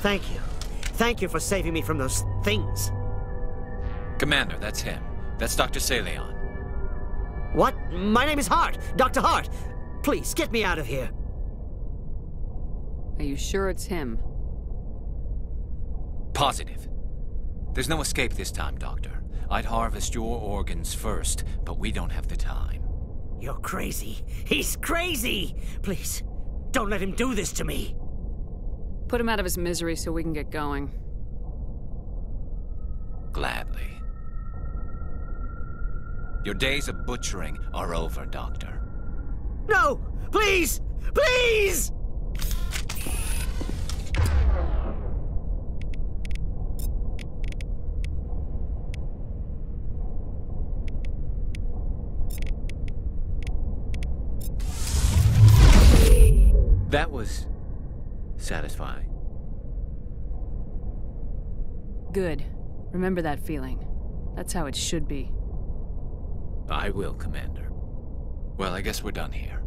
Thank you. Thank you for saving me from those things. Commander, that's him. That's Dr. Saleon. What? My name is Hart. Dr. Hart. Please, get me out of here. Are you sure it's him? Positive. There's no escape this time, Doctor. I'd harvest your organs first, but we don't have the time. You're crazy. He's crazy! Please, don't let him do this to me. Put him out of his misery so we can get going. Gladly. Your days of butchering are over, Doctor. No! Please! Please! That was... satisfying. Good. Remember that feeling. That's how it should be. I will, Commander. Well, I guess we're done here.